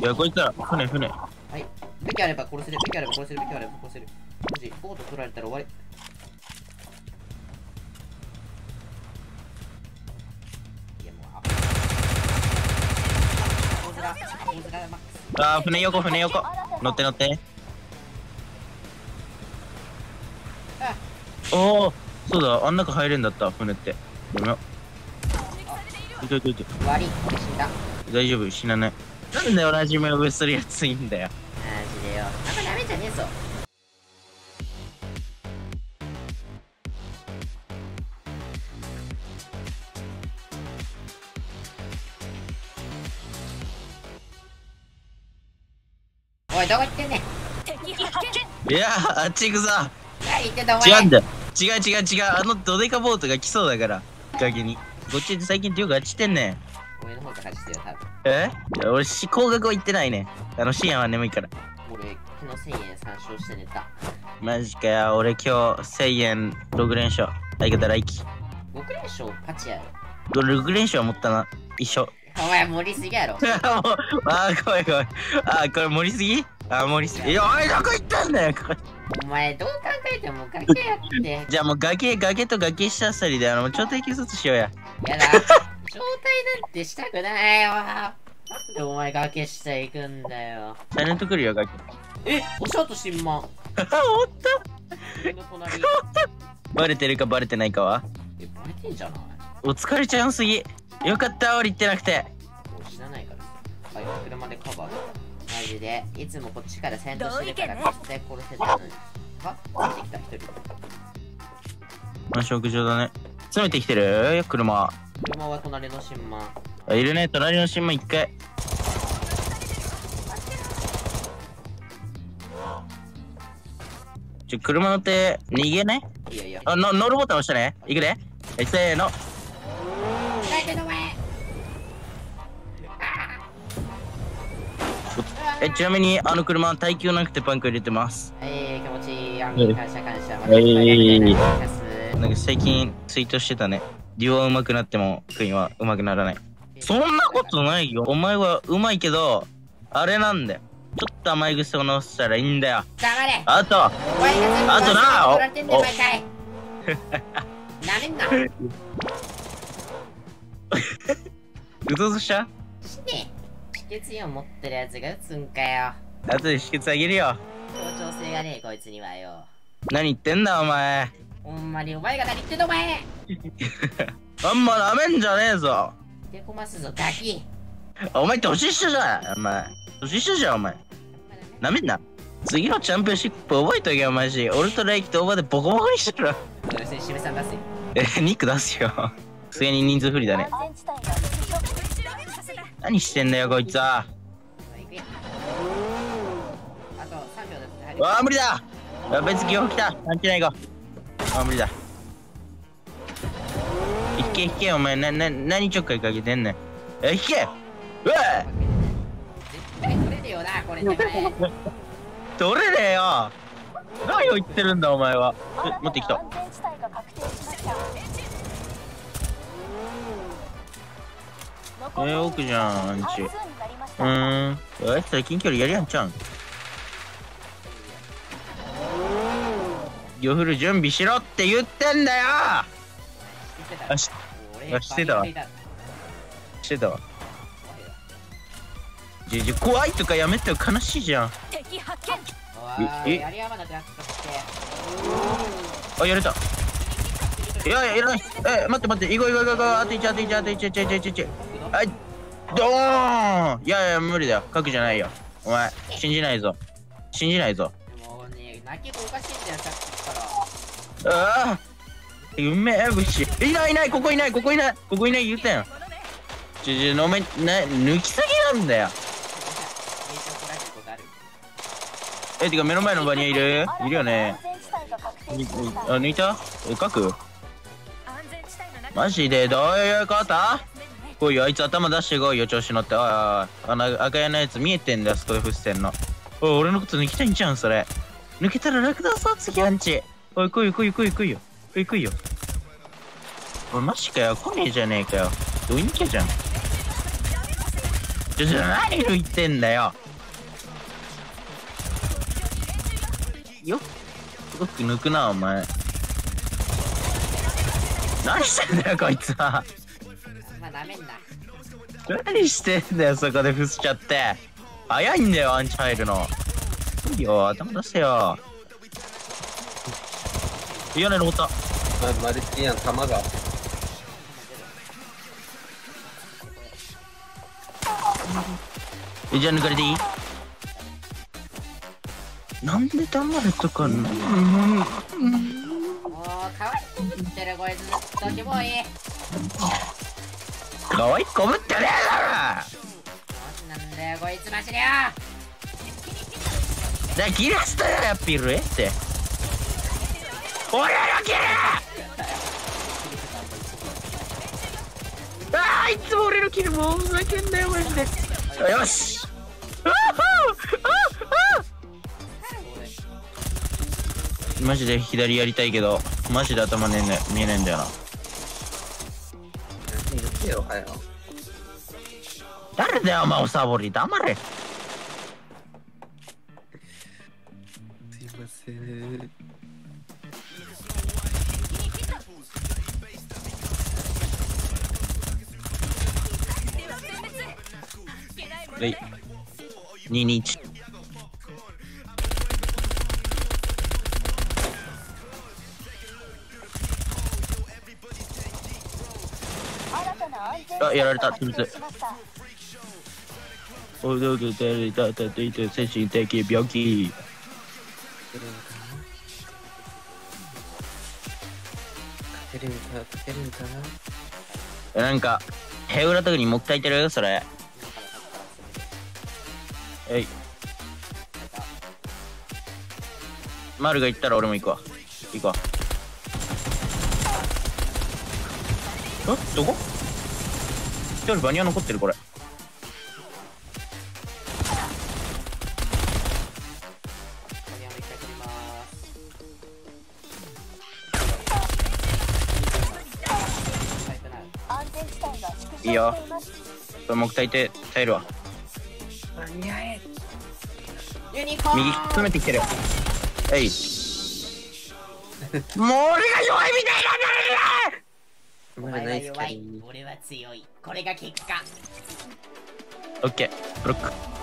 いや、こいつら、船、船。はい。武器あれば殺せる、武器あれば殺せる、武器あれば殺せる。もし、ボート取られたら終わり。あ。あー、船横、船横。乗って乗って。あおお、そうだ、あん中入れんだった、船って。ごめん。いていていて。終わり、俺死んだ。マ大丈夫、死なない。なんで同じ目をするやついいんだよ。ジでよ。あんまダメじゃねえぞ。おい、どこ行ってんねん。いやー、あっち行くぞ。何言ってんだお前。違うんだよ。違う違う違う。あのドデカボートが来そうだから。崖に。こっちで最近ってよくあっちてんねん。俺の方が勝ちしてよ、多分。え？俺、し工学は行ってないね。あの、深夜は眠いから。俺、昨日1000円参照して寝た。マジかよ。俺今日1000円6連勝。相方来期。6連勝パチやろ。俺6連勝持ったな。一緒。お前、盛りすぎやろ。あー、ごめんごめん。あー、これ盛りすぎ？あー、盛りすぎ。いや、おい、どこ行ったんだよ、これ。お前、どう考えても崖やって。じゃあもう崖、崖と崖下あたりで、あの、超低級卒しようや。やだ。状態なんてしたくないよ。なんでお前崖下行くんだよ。サイレント来るよ、崖。え、押しようとしてんまん。あ、おった。バレてるかバレてないかは？え、バレてんじゃない？お疲れちゃんすぎ。よかった、俺言ってなくて。もう死なないから。はい、車でカバー。マジで、いつもこっちから先頭してるから絶対殺せたのに。あ、ついてきた一人。あ、食場だね。詰めてきてる？車。車は隣の新マン。あいるね、隣の新馬一回。ちょ、車乗って逃げないいやいや。あ、の、乗るボタン押したね。いくで。はい、せーの。え、ちなみに、あの車、耐久なくてパンク入れてます。はい、気持ちいい。感謝感謝。はいますなんか最近、ツイートしてたね。デュオは上手くなっても、クイーンは上手くならない。そんなことないよ。お前は上手いけど、あれなんだよ。ちょっと甘い癖を直したらいいんだよ。黙れあと、あとな取られてんだよ、毎回。なめんな。うとうとした死ねえ。血を持ってるやつが撃つんかよ。後で止血あげるよ。協調性がねえ、こいつにはよ。何言ってんだ、お前。ほんまにお前が何言ってんだ、お前 あんま舐めんじゃねえぞ。手こますぞ、ガキ。お前年下じゃん、お前。年下じゃん、お前。舐めんな。次のチャンピオンシップ覚えとけよ、マジ。俺とレイキとオーバーでボコボコにしてろ。そ。え、ニック出すよ。すげに人数不利だね。何してんだよ、こいつは。あと3秒だわあ、無理だや別気を来た。関係ないか。あ、無理だ。いけいけ、お前、な、な、何ちょっかいかけてんねん。え、いけうわ絶対取れるよな、これでね。取れねえよ何を言ってるんだ、お前は。え、持ってきた。えー、奥じゃん、アンチ。うーん。あいつら近距離やりやんちゃうん。ヨフル準備しろって言ってんだよあしてたわてたわ。じゃじゃ怖いとかやめてよ悲しいじゃん。えおいやりやまなくなってきて。あ、やれた。いやいや、いらない。え、待って待って、行こう行こう行こう行こう。あと1、あと1、あと1、1、1、1、1。はい、ドーンいやいや、無理だよ。核じゃないよ。お前、信じないぞ。信じないぞ。泣き声おかしいんだよ、さっきから。ああうめえ、虫。いないいない、ここいない、ここいない。ここいない言ったよ。ちょちょ、飲め、な、抜きすぎなんだよ。え、てか目の前の場にいる？いるよね。にあ、抜いた？え、核マジで？どういうこと？こいよ、あいつ頭出してこいよ、調子乗って。おいおいおい、あの赤屋のやつ見えてんだよ、あそこで伏せてんの。おい、俺のこと抜きたいんじゃん、それ。抜けたら楽だぞ、次アンチ。おい、来いよ、来いよ、来いよ、来いよ。来い来いよ。おい、マジかよ、来ねえじゃねえかよ。ドインキャじゃん。ちょちょ何言ってんだよよよく抜くなお前何してんだよこいつはまあダメんだ何してんだよそこで伏しちゃって早いんだよアンチ入るのいいよ頭出せよ屋根登ったまマルチアン弾が。えじゃあ抜かれていい？なんで黙るとかなもう可愛いこぶってるこいつずっとキモい可愛いこぶってねえだなん。だよこいつマジでよろじゃあ切らしたよやって俺の切れああいつも俺のキルもうふざけんなよマジで。よし。ああああマジで左やりたいけどマジで頭ねえね見えねえんだよな。誰だよお前おさぼり。黙れはい221あやられた。秘密。おいどうぞ誰だだっていて精神的病気けるんか勝てるんかな。えなんか部屋裏とかにもったいてる？それ。えい。マルが行ったら俺も行くわ。行くわえ？どこ？一人バニア残ってるこれ。いいよ。いますこれ木焚いて耐えるわ。間に合えユニコーン右詰めてきてるよ。えい。もう俺が弱いみたいなんだねお前が弱い。俺は強い。これが結果。オッケー。ブロック